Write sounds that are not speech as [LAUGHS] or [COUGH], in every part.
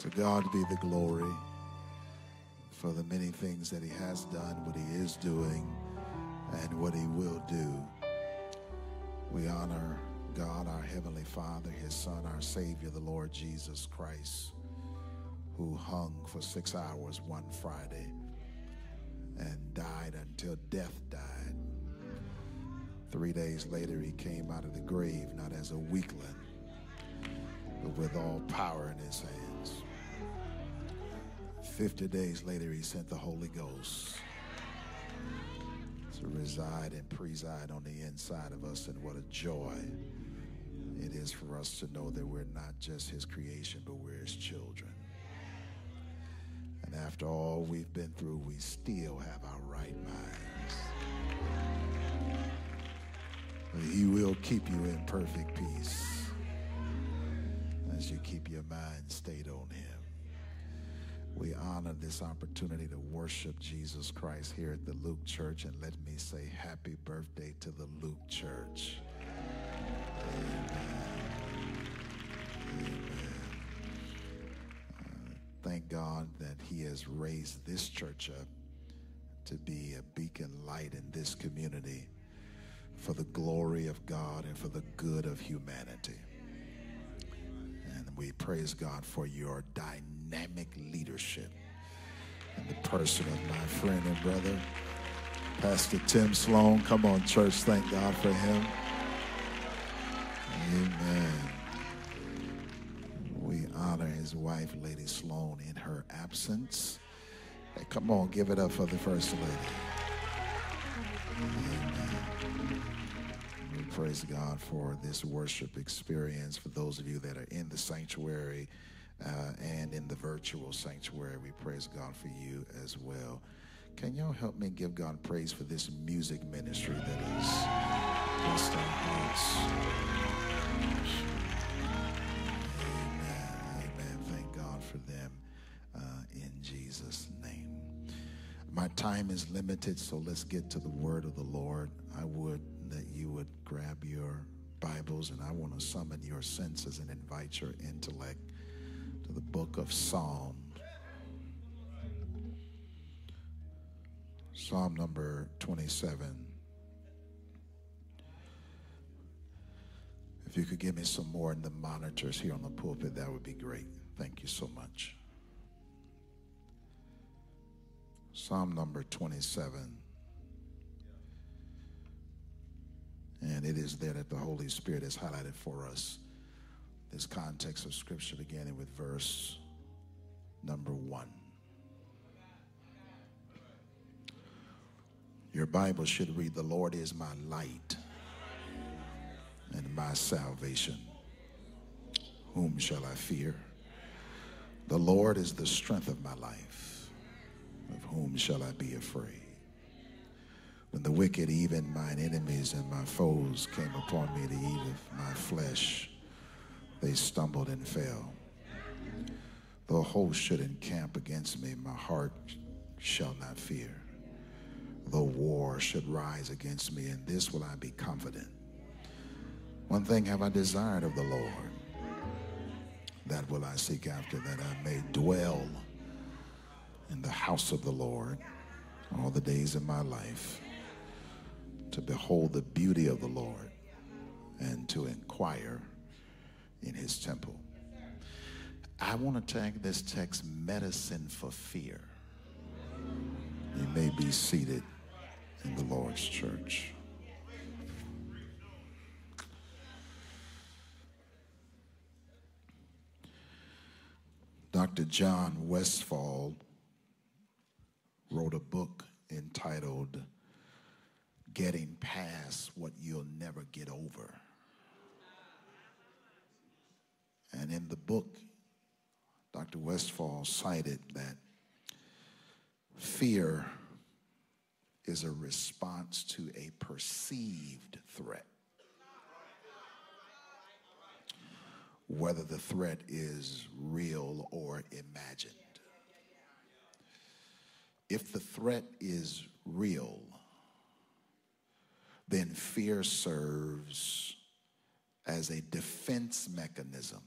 To God be the glory for the many things that He has done, what He is doing, and what He will do. We honor God, our Heavenly Father, His Son, our Savior, the Lord Jesus Christ, who hung for six hours one Friday and died until death died. Three days later, He came out of the grave, not as a weakling, but with all power in His hands. 50 days later, he sent the Holy Ghost to reside and preside on the inside of us. And what a joy it is for us to know that we're not just his creation, but we're his children. And after all we've been through, we still have our right minds. He will keep you in perfect peace as you keep your mind stayed on him. We honor this opportunity to worship Jesus Christ here at the Luke Church. And let me say happy birthday to the Luke Church. Amen. Amen. Uh, thank God that He has raised this church up to be a beacon light in this community for the glory of God and for the good of humanity. And we praise God for your dynamic leadership in the person of my friend and brother, Pastor Tim Sloan. Come on, church, thank God for him. Amen. We honor his wife, Lady Sloan, in her absence. Hey, come on, give it up for the First Lady. Amen. We praise God for this worship experience. For those of you that are in the sanctuary uh, and in the virtual sanctuary, we praise God for you as well. Can y'all help me give God praise for this music ministry that is blessed our hearts? Amen. Amen. Thank God for them uh, in Jesus' name. My time is limited, so let's get to the word of the Lord. I would that you would grab your Bibles and I want to summon your senses and invite your intellect to the book of Psalm. Psalm number 27. If you could give me some more in the monitors here on the pulpit, that would be great. Thank you so much. Psalm number 27. And it is there that the Holy Spirit has highlighted for us this context of Scripture, beginning with verse number one. Your Bible should read, The Lord is my light and my salvation. Whom shall I fear? The Lord is the strength of my life. Of whom shall I be afraid? When the wicked, even mine enemies and my foes, came upon me to eat of my flesh, they stumbled and fell. A host should encamp against me, my heart shall not fear. Though war should rise against me, in this will I be confident. One thing have I desired of the Lord, that will I seek after, that I may dwell in the house of the Lord all the days of my life, to behold the beauty of the Lord and to inquire in his temple. I want to tag this text medicine for fear. You may be seated in the Lord's church. Dr. John Westfall wrote a book entitled Getting Past What You'll Never Get Over. And in the book, Dr. Westfall cited that fear is a response to a perceived threat. Whether the threat is real or imagined. If the threat is real, then fear serves as a defense mechanism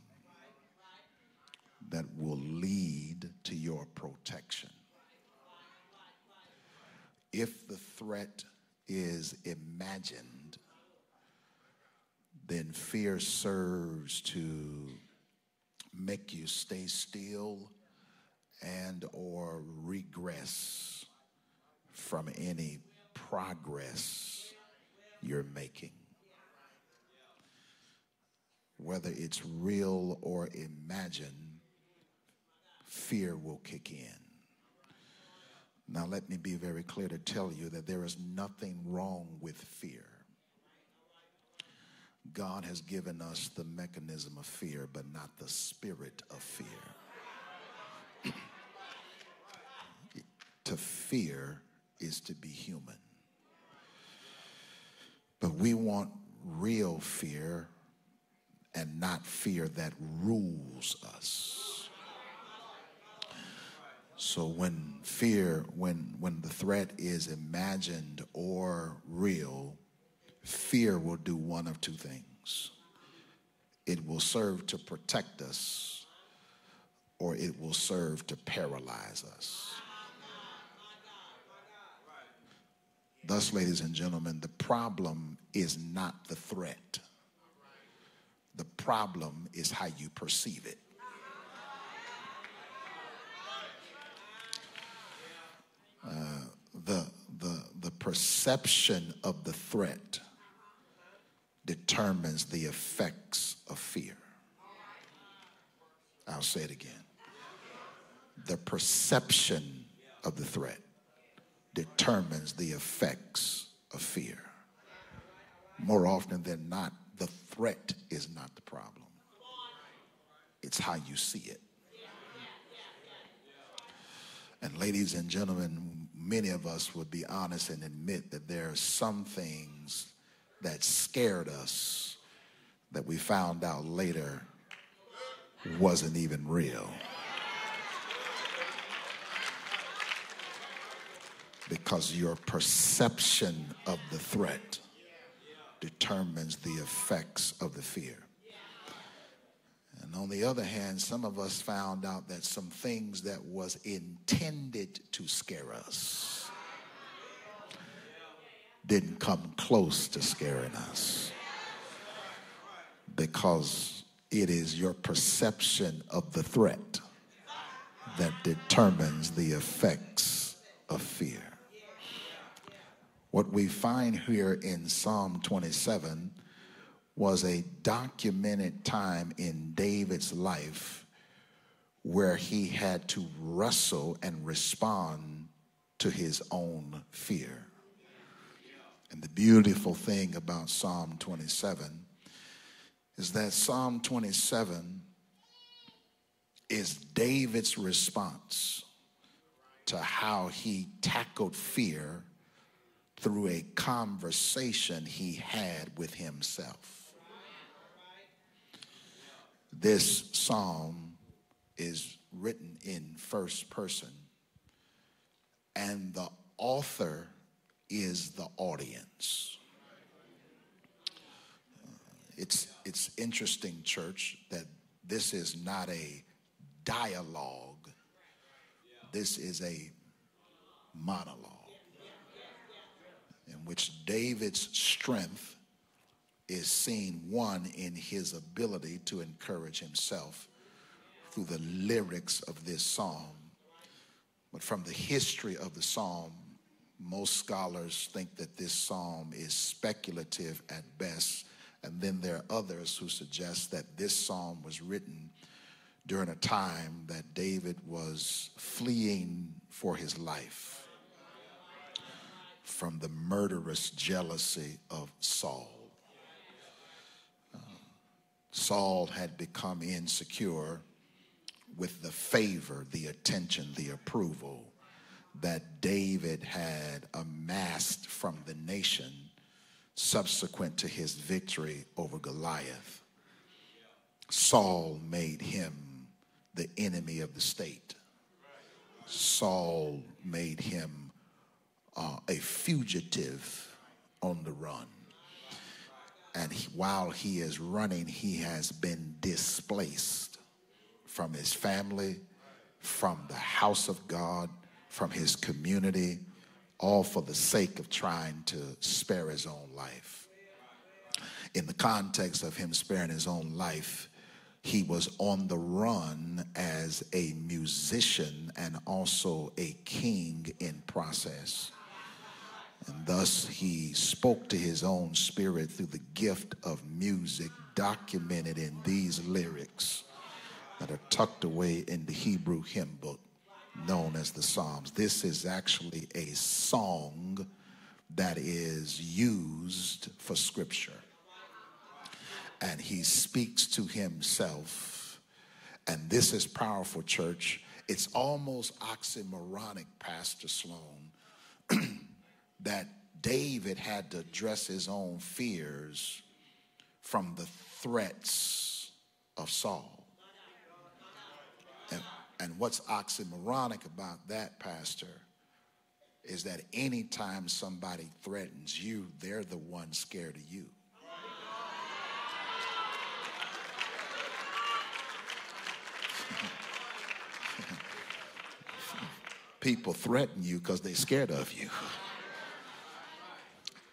that will lead to your protection. If the threat is imagined, then fear serves to make you stay still and or regress from any progress you're making whether it's real or imagined fear will kick in now let me be very clear to tell you that there is nothing wrong with fear God has given us the mechanism of fear, but not the spirit of fear. [CLEARS THROAT] to fear is to be human. But we want real fear and not fear that rules us. So when fear, when, when the threat is imagined or real, fear will do one of two things it will serve to protect us, or it will serve to paralyze us. Thus, ladies and gentlemen, the problem is not the threat. The problem is how you perceive it. Uh, the, the, the perception of the threat determines the effects of fear. I'll say it again. The perception of the threat determines the effects of fear. More often than not, the threat is not the problem, it's how you see it. And, ladies and gentlemen, many of us would be honest and admit that there are some things that scared us that we found out later wasn't even real. Because your perception of the threat determines the effects of the fear. And on the other hand, some of us found out that some things that was intended to scare us didn't come close to scaring us because it is your perception of the threat that determines the effects of fear. What we find here in Psalm 27 was a documented time in David's life where he had to wrestle and respond to his own fear. And the beautiful thing about Psalm 27 is that Psalm 27 is David's response to how he tackled fear through a conversation he had with himself. This psalm is written in first person, and the author is the audience. It's, it's interesting, church, that this is not a dialogue, this is a monologue in which David's strength is seen, one, in his ability to encourage himself through the lyrics of this psalm, but from the history of the psalm, most scholars think that this psalm is speculative at best, and then there are others who suggest that this psalm was written during a time that David was fleeing for his life from the murderous jealousy of Saul. Saul had become insecure with the favor, the attention, the approval that David had amassed from the nation subsequent to his victory over Goliath. Saul made him the enemy of the state. Saul made him uh, a fugitive on the run. And he, while he is running, he has been displaced from his family, from the house of God, from his community, all for the sake of trying to spare his own life. In the context of him sparing his own life, he was on the run as a musician and also a king in process. And thus he spoke to his own spirit through the gift of music documented in these lyrics that are tucked away in the Hebrew hymn book known as the Psalms. This is actually a song that is used for scripture. And he speaks to himself. And this is powerful, church. It's almost oxymoronic, Pastor Sloan, [CLEARS THROAT] that David had to address his own fears from the threats of Saul. And, and what's oxymoronic about that, Pastor, is that anytime somebody threatens you, they're the one scared of you. [LAUGHS] People threaten you because they're scared of you.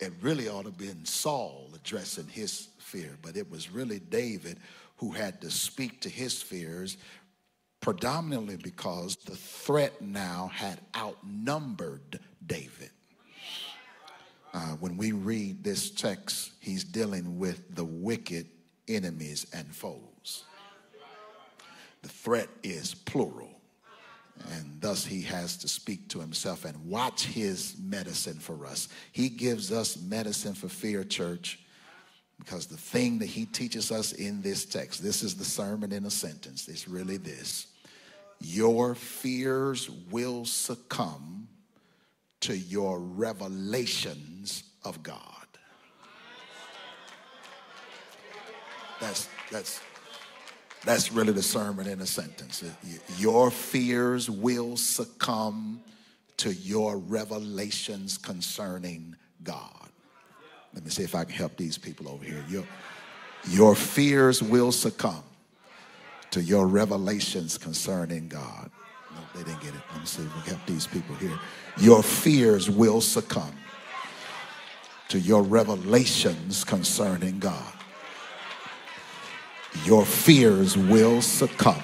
It really ought to have been Saul addressing his fear, but it was really David who had to speak to his fears predominantly because the threat now had outnumbered David. Uh, when we read this text, he's dealing with the wicked enemies and foes. The threat is plural. And thus he has to speak to himself and watch his medicine for us. He gives us medicine for fear, church, because the thing that he teaches us in this text, this is the sermon in a sentence, it's really this your fears will succumb to your revelations of God. That's, that's, that's really the sermon in a sentence. Your fears will succumb to your revelations concerning God. Let me see if I can help these people over here. Your, your fears will succumb to your revelations concerning God. No, they didn't get it. Let me see if we can help these people here. Your fears will succumb to your revelations concerning God. Your fears will succumb.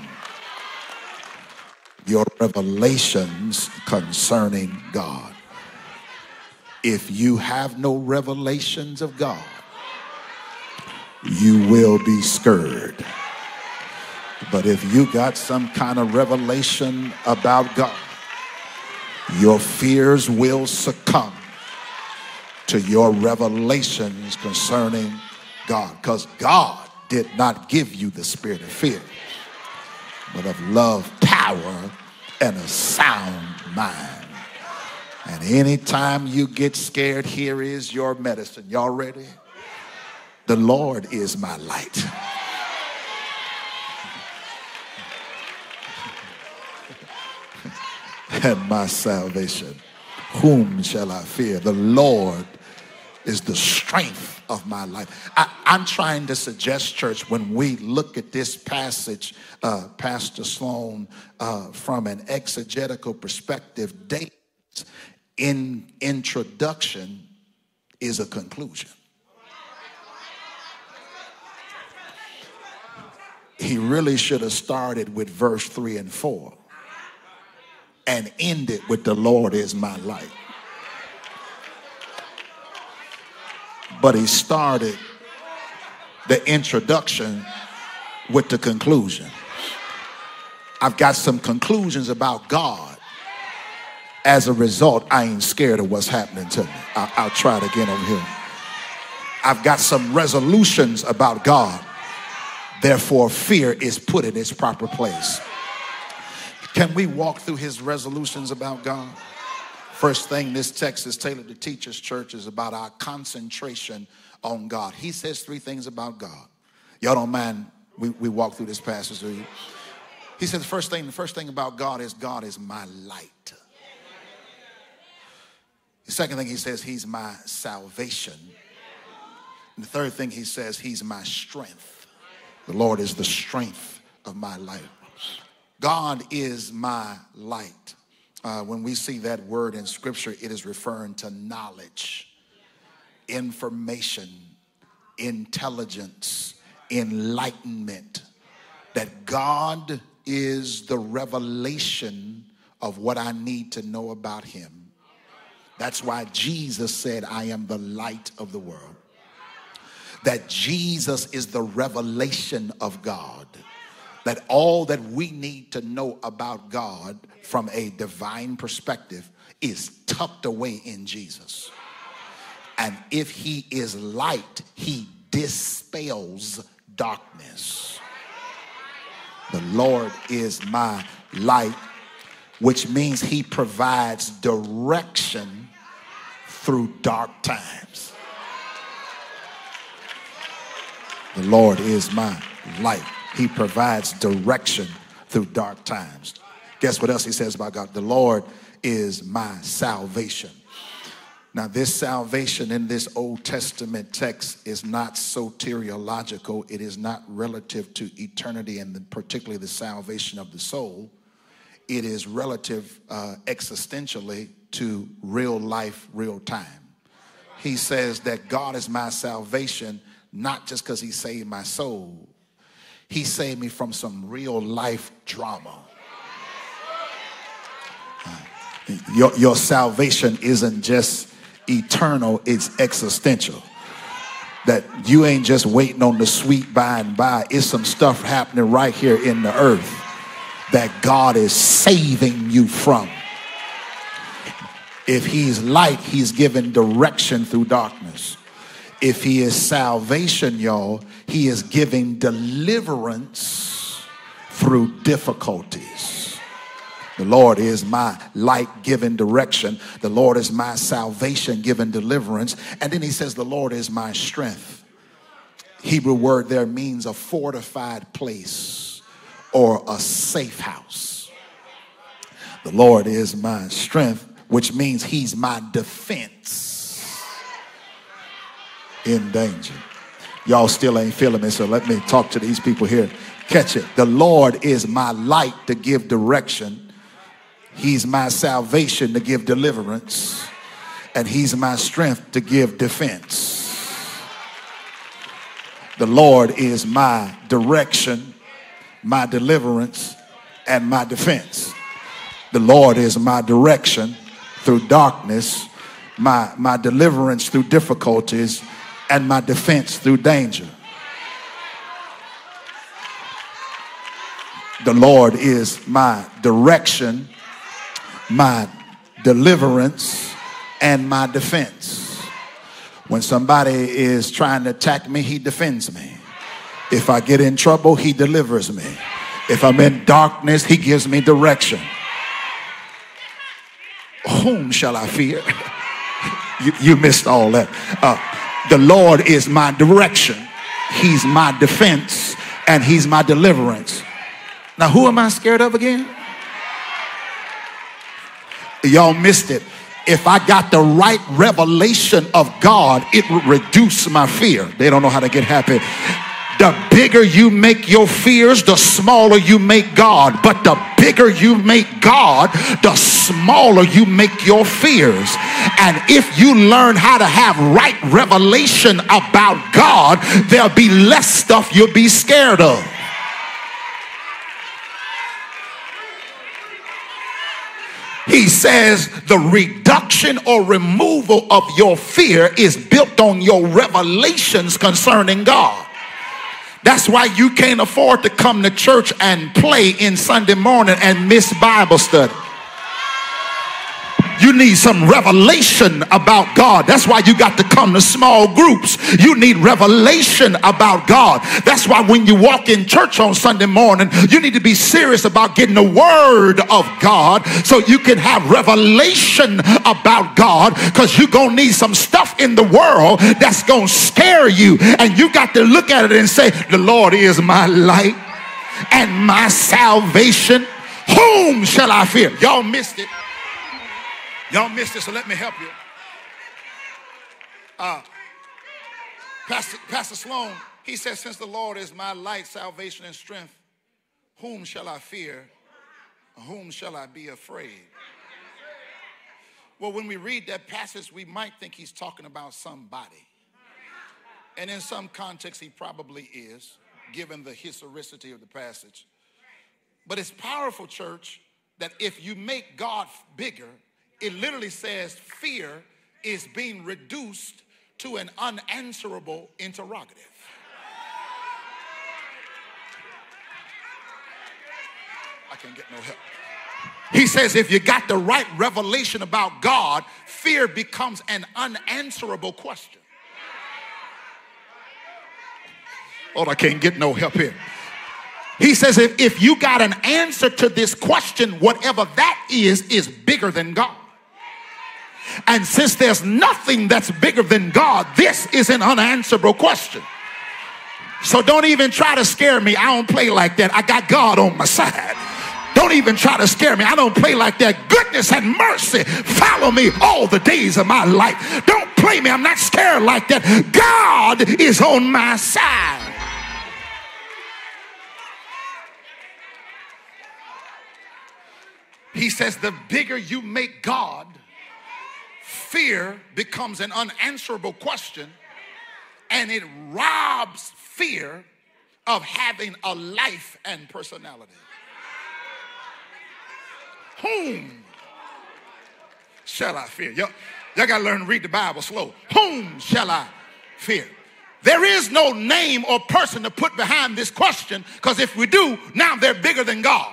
Your revelations concerning God. If you have no revelations of God, you will be scared. But if you got some kind of revelation about God, your fears will succumb to your revelations concerning God. Because God did not give you the spirit of fear, but of love, power, and a sound mind. And anytime you get scared, here is your medicine. Y'all ready? The Lord is my light. [LAUGHS] and my salvation. Whom shall I fear? The Lord is the strength of my life. I, am trying to suggest, church, when we look at this passage, uh, Pastor Sloan, uh, from an exegetical perspective, David's in introduction is a conclusion. He really should have started with verse 3 and 4 and ended with the Lord is my light. But he started the introduction with the conclusion. I've got some conclusions about God. As a result, I ain't scared of what's happening to me. I'll, I'll try it again over here. I've got some resolutions about God. Therefore, fear is put in its proper place. Can we walk through his resolutions about God? First thing this text is tailored to Teachers Church is about our concentration on God. He says three things about God. Y'all don't mind we, we walk through this passage, do you? He said the first thing, the first thing about God is God is my light. The second thing he says, he's my salvation. And the third thing he says, he's my strength. The Lord is the strength of my life. God is my light. Uh, when we see that word in scripture, it is referring to knowledge, information, intelligence, enlightenment. That God is the revelation of what I need to know about Him. That's why Jesus said, I am the light of the world. That Jesus is the revelation of God that all that we need to know about God from a divine perspective is tucked away in Jesus. And if he is light, he dispels darkness. The Lord is my light, which means he provides direction through dark times. The Lord is my light. He provides direction through dark times. Guess what else he says about God? The Lord is my salvation. Now, this salvation in this Old Testament text is not soteriological. It is not relative to eternity and the, particularly the salvation of the soul. It is relative uh, existentially to real life, real time. He says that God is my salvation, not just because he saved my soul, he saved me from some real life drama. Your, your salvation isn't just eternal, it's existential. That you ain't just waiting on the sweet by and by. It's some stuff happening right here in the earth that God is saving you from. If He's light, He's giving direction through darkness. If He is salvation, y'all, he is giving deliverance through difficulties. The Lord is my light giving direction. The Lord is my salvation giving deliverance. And then he says, The Lord is my strength. Hebrew word there means a fortified place or a safe house. The Lord is my strength, which means he's my defense in danger. Y'all still ain't feeling me, so let me talk to these people here. Catch it. The Lord is my light to give direction. He's my salvation to give deliverance. And He's my strength to give defense. The Lord is my direction, my deliverance, and my defense. The Lord is my direction through darkness, my, my deliverance through difficulties, and my defense through danger. The Lord is my direction, my deliverance, and my defense. When somebody is trying to attack me, he defends me. If I get in trouble, he delivers me. If I'm in darkness, he gives me direction. Whom shall I fear? [LAUGHS] you, you missed all that. Uh, the Lord is my direction, He's my defense, and He's my deliverance. Now, who am I scared of again? Y'all missed it. If I got the right revelation of God, it would reduce my fear. They don't know how to get happy. The bigger you make your fears, the smaller you make God. But the bigger you make God, the smaller you make your fears. And if you learn how to have right revelation about God, there'll be less stuff you'll be scared of. He says the reduction or removal of your fear is built on your revelations concerning God. That's why you can't afford to come to church and play in Sunday morning and miss Bible study. You need some revelation about God. That's why you got to come to small groups. You need revelation about God. That's why when you walk in church on Sunday morning, you need to be serious about getting the word of God so you can have revelation about God because you're going to need some stuff in the world that's going to scare you. And you got to look at it and say, The Lord is my light and my salvation. Whom shall I fear? Y'all missed it. Y'all missed it, so let me help you. Uh, Pastor, Pastor Sloan, he says, Since the Lord is my light, salvation, and strength, Whom shall I fear? Whom shall I be afraid? Well, when we read that passage, we might think he's talking about somebody. And in some context, he probably is, given the historicity of the passage. But it's powerful, church, that if you make God bigger, it literally says fear is being reduced to an unanswerable interrogative. I can't get no help. He says if you got the right revelation about God, fear becomes an unanswerable question. Oh, I can't get no help here. He says if, if you got an answer to this question, whatever that is, is bigger than God. And since there's nothing that's bigger than God, this is an unanswerable question. So don't even try to scare me. I don't play like that. I got God on my side. Don't even try to scare me. I don't play like that. Goodness and mercy follow me all the days of my life. Don't play me. I'm not scared like that. God is on my side. He says, the bigger you make God, fear becomes an unanswerable question and it robs fear of having a life and personality. Whom shall I fear? Y'all, y'all got to learn to read the Bible slow. Whom shall I fear? There is no name or person to put behind this question because if we do, now they're bigger than God.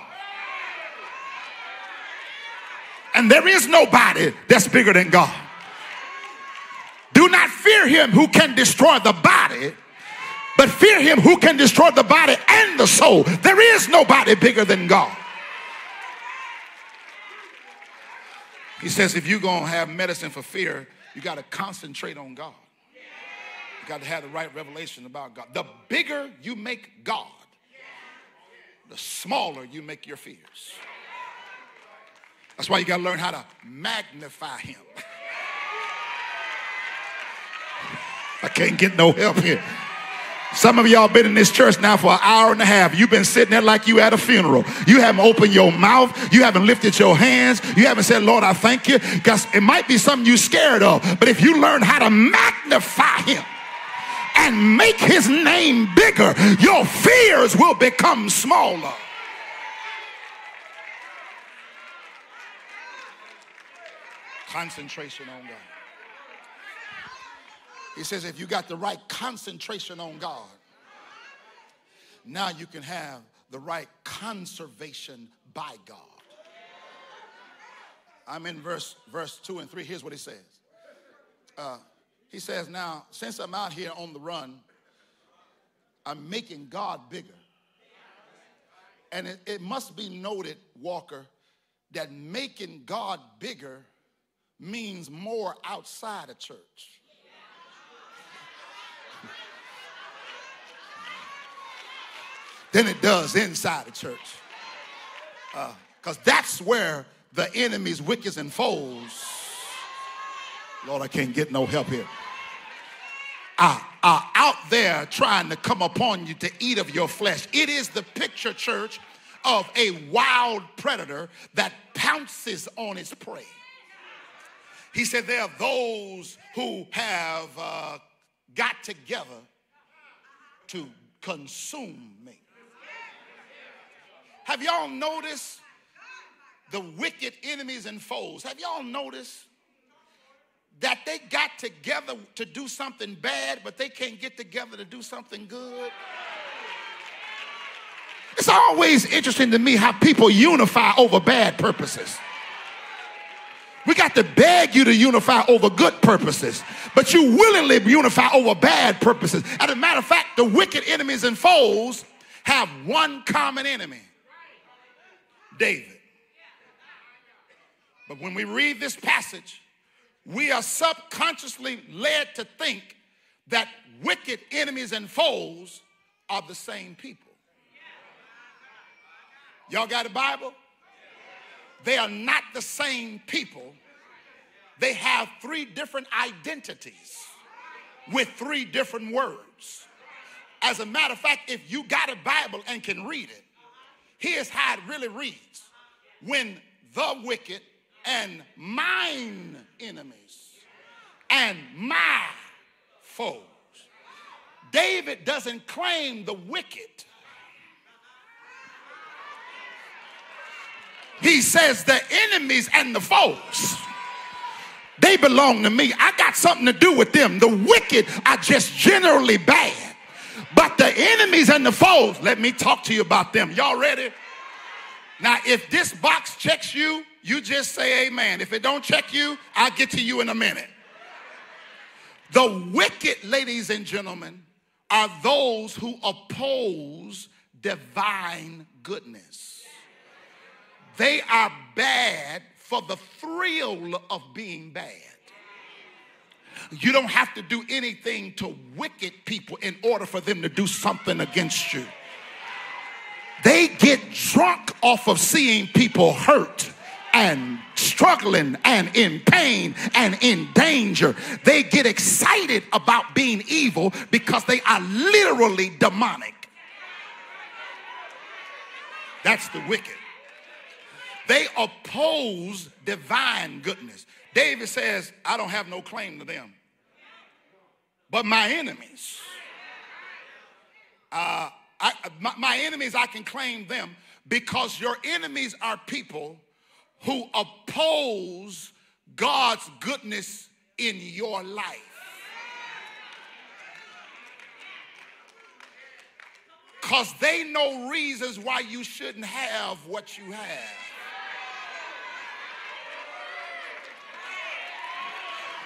And there is nobody that's bigger than God. Not fear him who can destroy the body, but fear him who can destroy the body and the soul. There is nobody bigger than God. He says if you're going to have medicine for fear, you got to concentrate on God. You got to have the right revelation about God. The bigger you make God, the smaller you make your fears. That's why you got to learn how to magnify him. [LAUGHS] I can't get no help here. Some of y'all been in this church now for an hour and a half. You've been sitting there like you at a funeral. You haven't opened your mouth. You haven't lifted your hands. You haven't said, Lord, I thank you. Because it might be something you're scared of. But if you learn how to magnify him and make his name bigger, your fears will become smaller. Concentration on God. He says, if you got the right concentration on God, now you can have the right conservation by God. I'm in verse verse two and three. Here's what he says. Uh, he says, "Now, since I'm out here on the run, I'm making God bigger." And it, it must be noted, Walker, that making God bigger means more outside of church. Than it does inside the church. Because uh, that's where the enemy's wickets and foes, Lord, I can't get no help here, are, are out there trying to come upon you to eat of your flesh. It is the picture, church, of a wild predator that pounces on its prey. He said, There are those who have uh, got together to consume me. Have y'all noticed the wicked enemies and foes? Have y'all noticed that they got together to do something bad, but they can't get together to do something good? It's always interesting to me how people unify over bad purposes. We got to beg you to unify over good purposes, but you willingly unify over bad purposes. As a matter of fact, the wicked enemies and foes have one common enemy David. But when we read this passage, we are subconsciously led to think that wicked enemies and foes are the same people. Y'all got a Bible? They are not the same people. They have three different identities with three different words. As a matter of fact, if you got a Bible and can read it, Here's how it really reads When the wicked and mine enemies and my foes. David doesn't claim the wicked. He says the enemies and the foes. They belong to me. I got something to do with them. The wicked are just generally bad. But the enemies and the foes, let me talk to you about them. Y'all ready? Now, if this box checks you, you just say amen. If it don't check you, I'll get to you in a minute. The wicked, ladies and gentlemen, are those who oppose divine goodness. They are bad for the thrill of being bad. You don't have to do anything to wicked people in order for them to do something against you. They get drunk off of seeing people hurt and struggling and in pain and in danger. They get excited about being evil because they are literally demonic. That's the wicked. They oppose divine goodness. David says, I don't have no claim to them. But my enemies, uh, I, my, my enemies, I can claim them because your enemies are people who oppose God's goodness in your life. Because they know reasons why you shouldn't have what you have.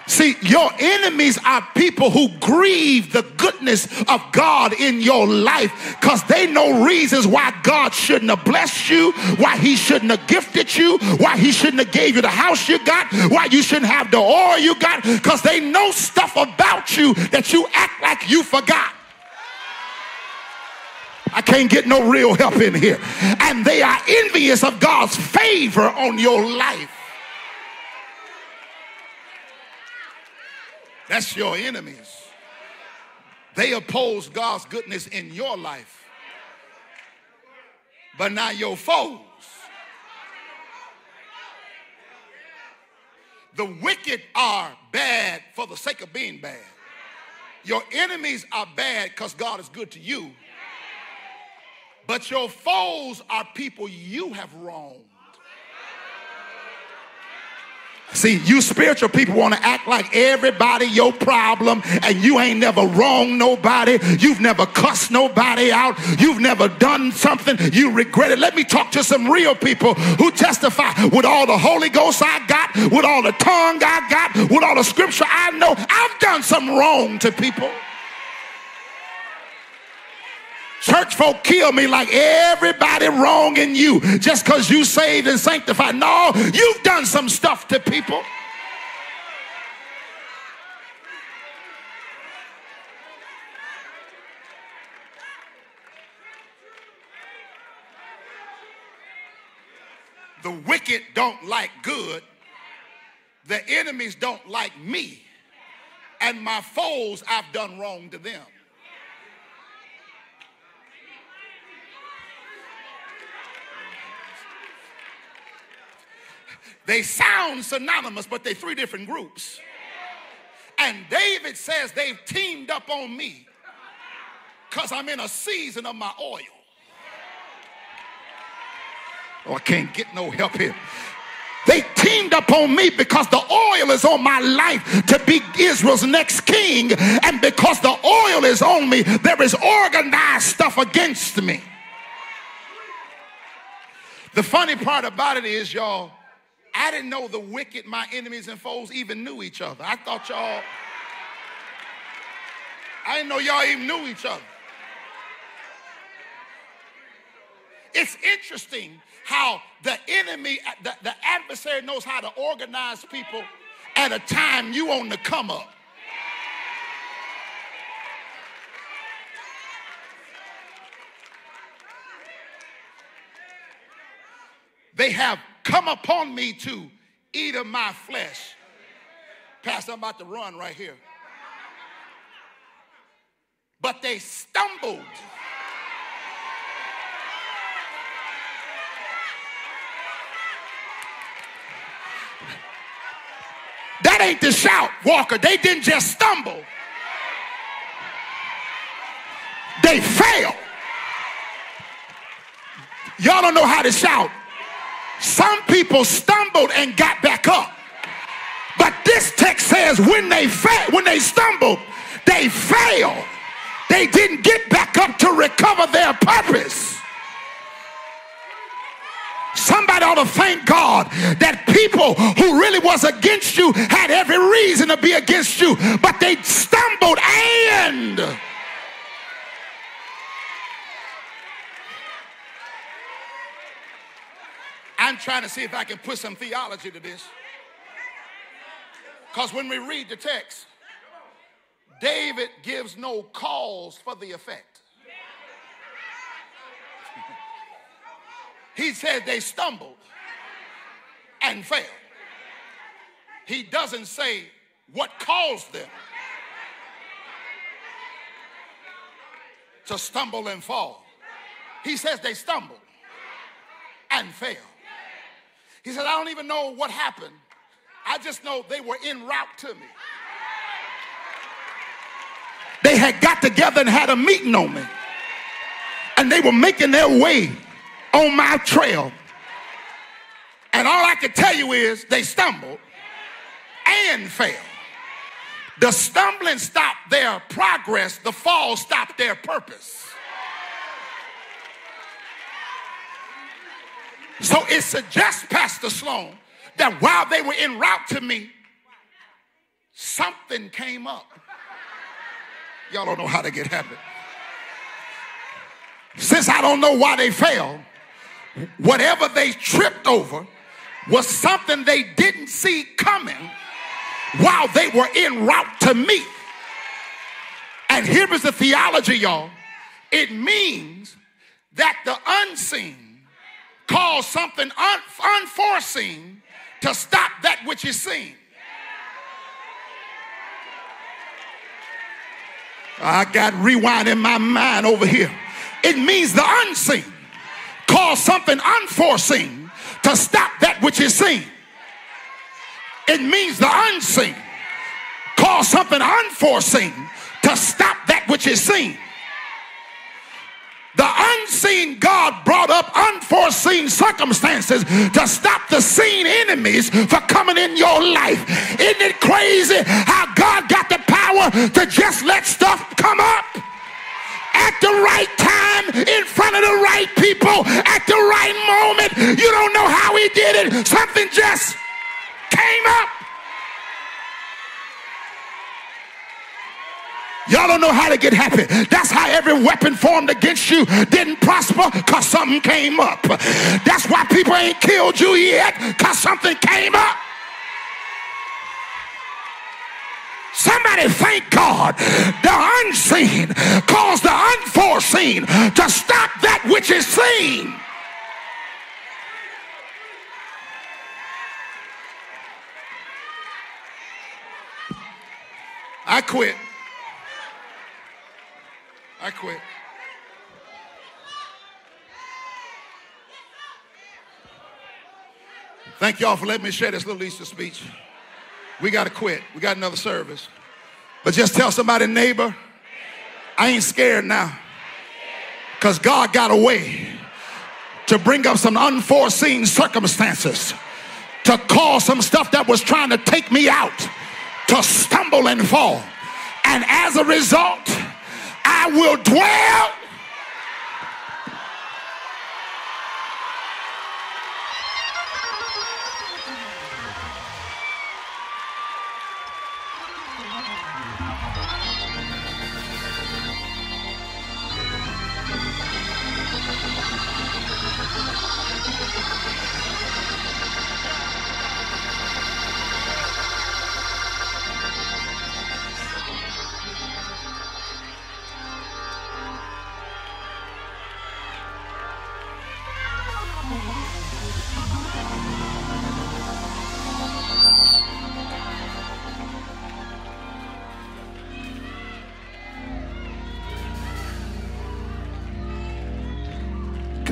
See, your enemies are people who grieve the goodness of God in your life because they know reasons why God shouldn't have blessed you, why he shouldn't have gifted you, why he shouldn't have gave you the house you got, why you shouldn't have the oil you got because they know stuff about you that you act like you forgot. I can't get no real help in here. And they are envious of God's favor on your life. That's your enemies. They oppose God's goodness in your life. But now your foes. The wicked are bad for the sake of being bad. Your enemies are bad because God is good to you. But your foes are people you have wronged. See, you spiritual people want to act like everybody your problem and you ain't never wronged nobody. You've never cussed nobody out. You've never done something you regret it. Let me talk to some real people who testify with all the Holy Ghost I got, with all the tongue I got, with all the scripture I know. I've done some wrong to people. Church folk kill me like everybody wronging you just because you saved and sanctified. No, you've done some stuff to people. The wicked don't like good. The enemies don't like me. And my foes, I've done wrong to them. They sound synonymous, but they're three different groups. And David says they've teamed up on me because I'm in a season of my oil. Oh, I can't get no help here. They teamed up on me because the oil is on my life to be Israel's next king. And because the oil is on me, there is organized stuff against me. The funny part about it is, y'all, I didn't know the wicked, my enemies and foes, even knew each other. I thought y'all, I didn't know y'all even knew each other. It's interesting how the enemy, the, the adversary knows how to organize people at a time you on the come up. They have come upon me to eat of my flesh. Pastor, I'm about to run right here. But they stumbled. That ain't the shout, Walker. They didn't just stumble, they failed. Y'all don't know how to shout. Some people stumbled and got back up. But this text says when they fa- when they stumbled, they failed. They didn't get back up to recover their purpose. Somebody ought to thank God that people who really was against you had every reason to be against you, but they stumbled and I'm trying to see if I can put some theology to this. Because when we read the text, David gives no cause for the effect. he said they stumbled and failed. He doesn't say what caused them to stumble and fall. He says they stumbled and failed. He said, I don't even know what happened. I just know they were en route to me. They had got together and had a meeting on me. And they were making their way on my trail. And all I can tell you is they stumbled and failed. The stumbling stopped their progress, the fall stopped their purpose. So it suggests, Pastor Sloan, that while they were en route to me, something came up. Y'all don't know how to get happy. Since I don't know why they fell, whatever they tripped over was something they didn't see coming while they were en route to me. And here is the theology, y'all. It means that the unseen cause something un- unforeseen to stop that which is seen. I got rewind in my mind over here. It means the unseen cause something unforeseen to stop that which is seen. It means the unseen cause something unforeseen to stop that which is seen. The unseen God brought up unforeseen circumstances to stop the seen enemies from coming in your life. Isn't it crazy how God got the power to just let stuff come up? At the right time, in front of the right people, at the right moment. You don't know how he did it. Something just came up. Y'all don't know how to get happy. That's how every weapon formed against you didn't prosper because something came up. That's why people ain't killed you yet because something came up. Somebody thank God. The unseen caused the unforeseen to stop that which is seen. I quit. I quit. Thank y'all for letting me share this little Easter speech. We got to quit. We got another service. But just tell somebody, neighbor, I ain't scared now. Because God got a way to bring up some unforeseen circumstances to cause some stuff that was trying to take me out to stumble and fall. And as a result, I will dwell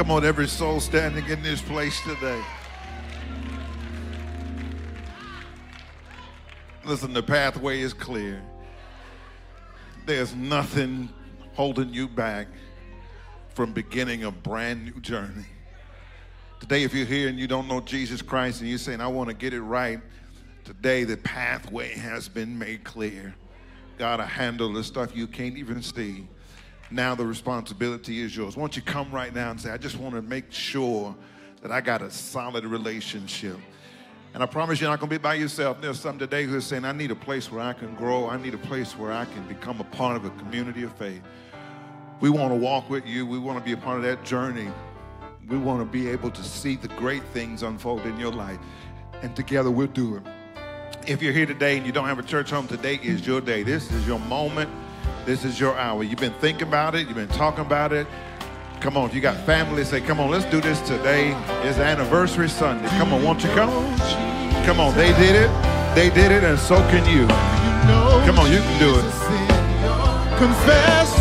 Come on, every soul standing in this place today. Listen, the pathway is clear. There's nothing holding you back from beginning a brand new journey. Today, if you're here and you don't know Jesus Christ and you're saying, I want to get it right, today the pathway has been made clear. God will handle the stuff you can't even see. Now the responsibility is yours. Won't you come right now and say, I just want to make sure that I got a solid relationship. And I promise you're not going to be by yourself. There's some today who are saying, I need a place where I can grow. I need a place where I can become a part of a community of faith. We want to walk with you. We want to be a part of that journey. We want to be able to see the great things unfold in your life. And together we'll do it. If you're here today and you don't have a church home, today is your day. This is your moment. This is your hour. You've been thinking about it. You've been talking about it. Come on, if you got family, say, come on, let's do this today. It's anniversary Sunday. Come on, won't you come? Come on, they did it. They did it, and so can you. Come on, you can do it. Confess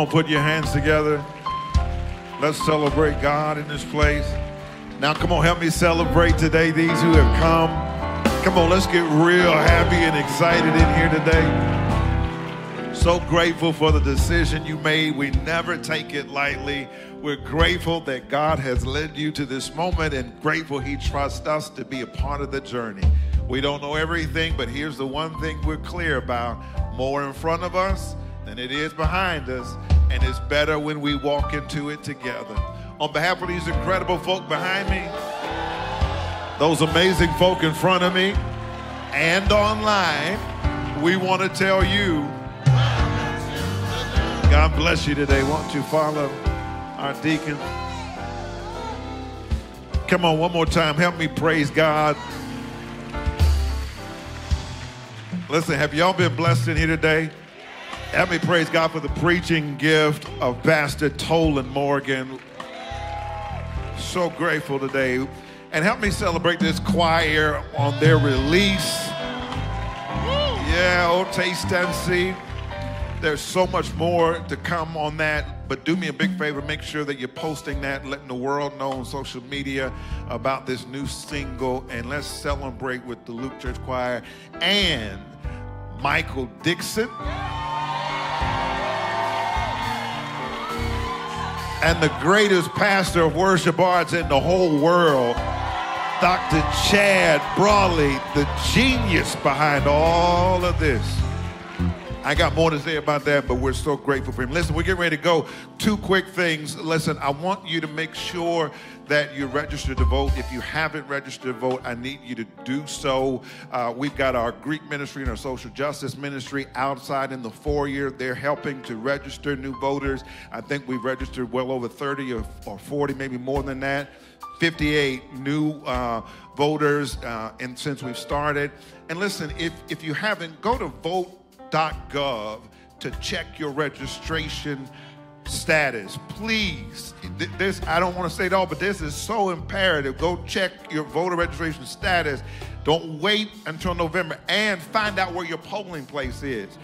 on, put your hands together. Let's celebrate God in this place. Now, come on, help me celebrate today these who have come. Come on, let's get real happy and excited in here today. So grateful for the decision you made. We never take it lightly. We're grateful that God has led you to this moment and grateful He trusts us to be a part of the journey. We don't know everything, but here's the one thing we're clear about more in front of us than it is behind us, and it's better when we walk into it together. On behalf of these incredible folk behind me, those amazing folk in front of me, and online, we want to tell you God bless you today. Won't you follow our deacon? Come on, one more time. Help me praise God. Listen, have y'all been blessed in here today? Help me praise God for the preaching gift of Pastor Tolan Morgan. So grateful today. And help me celebrate this choir on their release. Yeah, oh, taste and see. There's so much more to come on that, but do me a big favor. Make sure that you're posting that, letting the world know on social media about this new single, and let's celebrate with the Luke Church Choir and Michael Dixon. And the greatest pastor of worship arts in the whole world, Dr. Chad Brawley, the genius behind all of this. I got more to say about that, but we're so grateful for him. Listen, we're getting ready to go. Two quick things. Listen, I want you to make sure that you're registered to vote. If you haven't registered to vote, I need you to do so. Uh, we've got our Greek ministry and our social justice ministry outside in the foyer. They're helping to register new voters. I think we've registered well over 30 or, or 40, maybe more than that. 58 new uh, voters uh, and since we've started. And listen, if, if you haven't, go to vote.gov to check your registration status. Please, this I don't want to say it all, but this is so imperative. Go check your voter registration status. Don't wait until November and find out where your polling place is.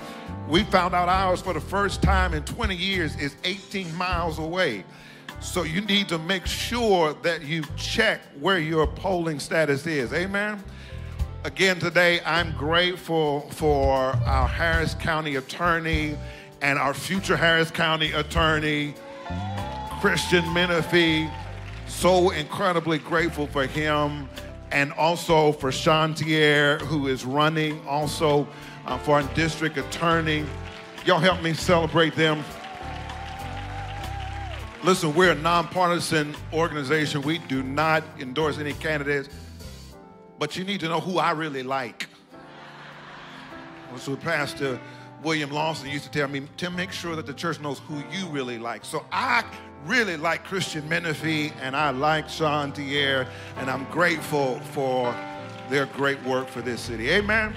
We found out ours for the first time in 20 years is 18 miles away. So you need to make sure that you check where your polling status is. Amen. Again, today I'm grateful for our Harris County attorney and our future Harris County attorney, Christian Menefee. So incredibly grateful for him and also for Sean Teare, who is running also uh, for our district attorney. Y'all help me celebrate them. Listen, we're a nonpartisan organization. We do not endorse any candidates, but you need to know who I really like. So Pastor William Lawson used to tell me, to make sure that the church knows who you really like. So I really like Christian Menefee and I like Sean Teare, and I'm grateful for their great work for this city. Amen.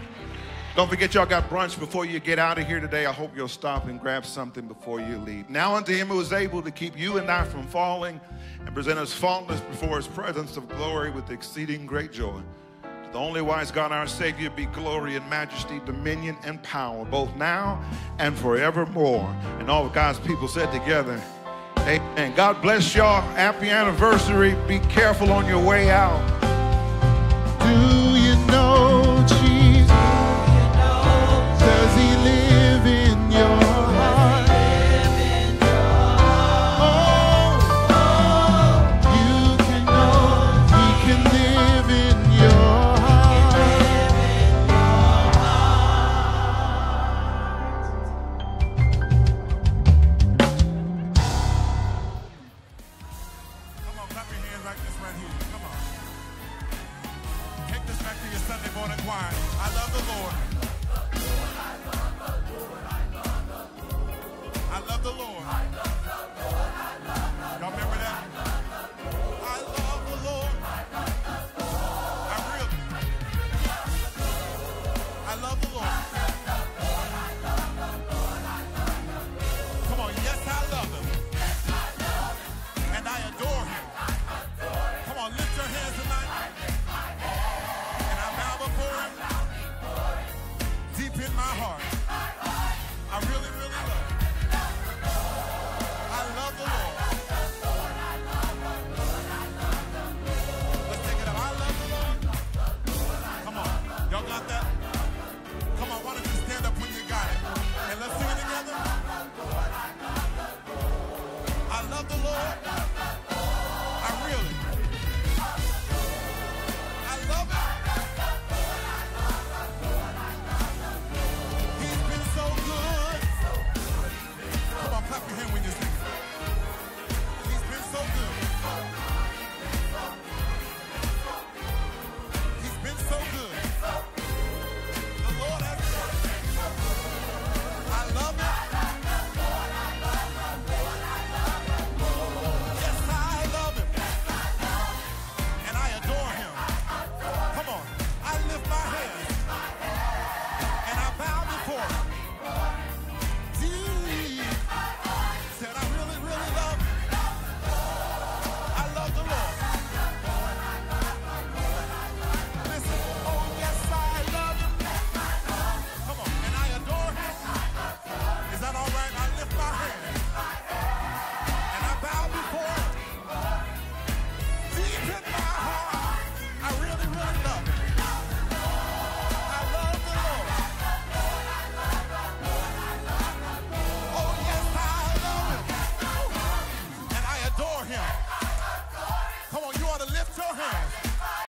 Don't forget, y'all got brunch before you get out of here today. I hope you'll stop and grab something before you leave. Now unto him who is able to keep you and I from falling and present us faultless before his presence of glory with exceeding great joy. The only wise God, our Savior, be glory and majesty, dominion and power, both now and forevermore. And all of God's people said together, Amen. God bless y'all. Happy anniversary. Be careful on your way out.